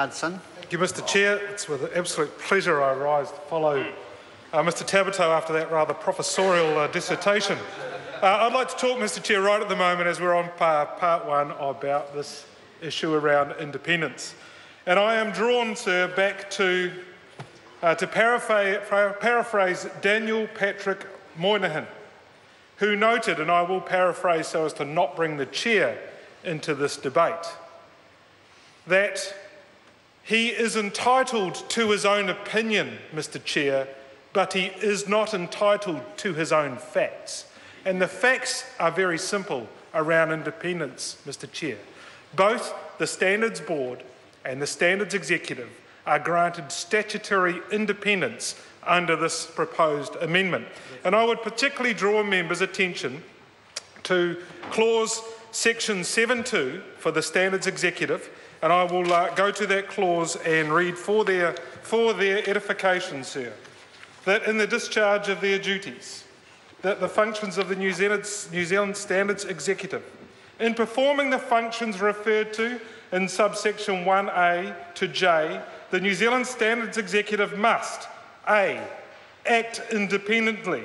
Hudson. Thank you, Mr Chair. It's with absolute pleasure I rise to follow uh, Mr Tabuteau after that rather professorial uh, dissertation. Uh, I'd like to talk, Mr Chair, right at the moment as we're on part, part one about this issue around independence. And I am drawn, sir, back to, uh, to paraphrase, paraphrase Daniel Patrick Moynihan, who noted, and I will paraphrase so as to not bring the chair into this debate, that he is entitled to his own opinion, Mr Chair, but he is not entitled to his own facts. And the facts are very simple around independence, Mr Chair. Both the Standards Board and the Standards Executive are granted statutory independence under this proposed amendment. And I would particularly draw members' attention to clause section 7.2 for the Standards Executive, and I will uh, go to that clause and read for their, for their edification, sir, that in the discharge of their duties, that the functions of the New Zealand, New Zealand Standards Executive, in performing the functions referred to in subsection 1A to J, the New Zealand Standards Executive must A. Act independently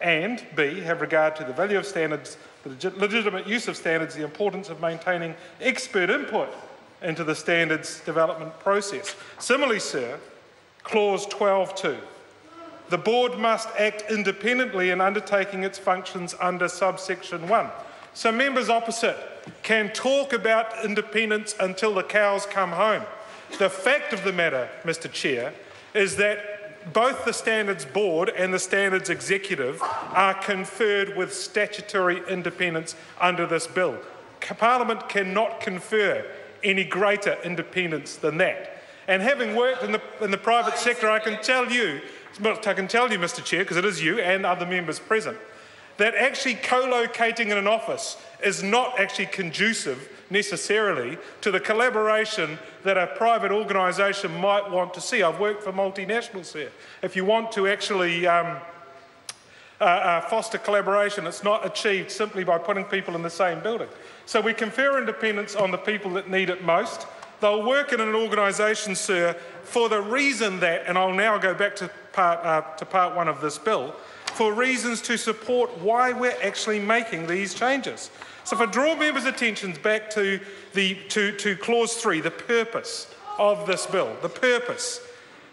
and B. Have regard to the value of standards, the legitimate use of standards, the importance of maintaining expert input into the standards development process. Similarly, sir, clause 12.2. The board must act independently in undertaking its functions under subsection 1. So members opposite can talk about independence until the cows come home. The fact of the matter, Mr Chair, is that both the Standards Board and the Standards Executive are conferred with statutory independence under this bill. Parliament cannot confer any greater independence than that. And having worked in the, in the private sector, I can tell you, I can tell you, Mr Chair, because it is you and other members present, that actually co-locating in an office is not actually conducive necessarily to the collaboration that a private organisation might want to see. I've worked for multinationals here. If you want to actually um, uh, uh, foster collaboration, it's not achieved simply by putting people in the same building. So we confer independence on the people that need it most. They'll work in an organisation, sir, for the reason that, and I'll now go back to part, uh, to part one of this bill, for reasons to support why we're actually making these changes. So if I draw members' attentions back to, the, to, to clause three, the purpose of this bill, the purpose.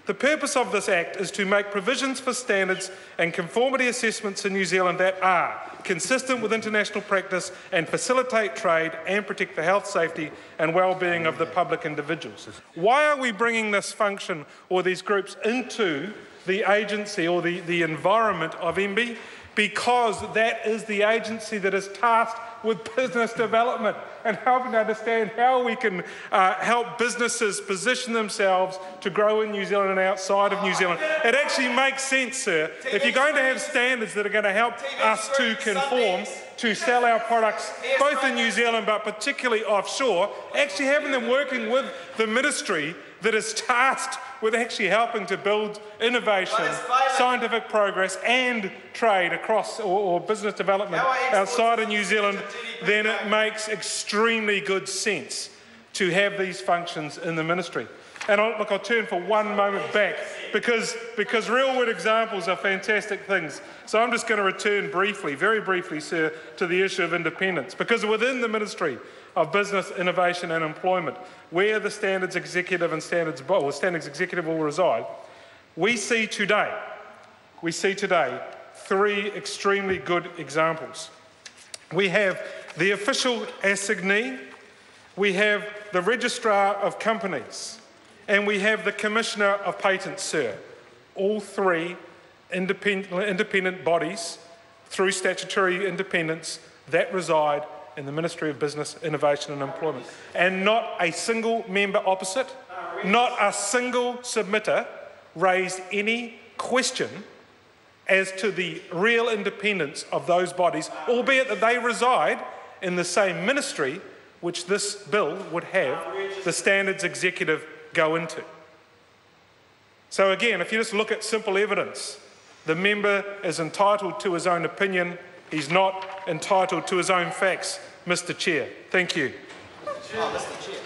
The purpose of this Act is to make provisions for standards and conformity assessments in New Zealand that are consistent with international practice and facilitate trade and protect the health, safety and well-being of the public individuals. Why are we bringing this function or these groups into the agency or the, the environment of MBIE because that is the agency that is tasked with business development and helping understand how we can uh, help businesses position themselves to grow in New Zealand and outside of New Zealand. It actually makes sense, sir. If you're going to have standards that are going to help us to conform, to sell our products both in New Zealand but particularly offshore, actually having them working with the ministry that is tasked with actually helping to build innovation, scientific progress and trade across or, or business development outside of New Zealand, then it makes extremely good sense to have these functions in the ministry. And I'll, look, I'll turn for one moment back because, because real world examples are fantastic things. So I'm just going to return briefly, very briefly, sir, to the issue of independence. Because within the ministry, of business, innovation and employment, where the standards executive and standards, well, standards executive will reside, we see today, we see today three extremely good examples. We have the official assignee, we have the registrar of companies, and we have the commissioner of patents, sir. All three independent, independent bodies through statutory independence that reside in the Ministry of Business, Innovation and Employment. And not a single member opposite, not a single submitter raised any question as to the real independence of those bodies, albeit that they reside in the same ministry which this bill would have the standards executive go into. So again, if you just look at simple evidence, the member is entitled to his own opinion He's not entitled to his own facts, Mr Chair. Thank you. Oh, Mr. Chair.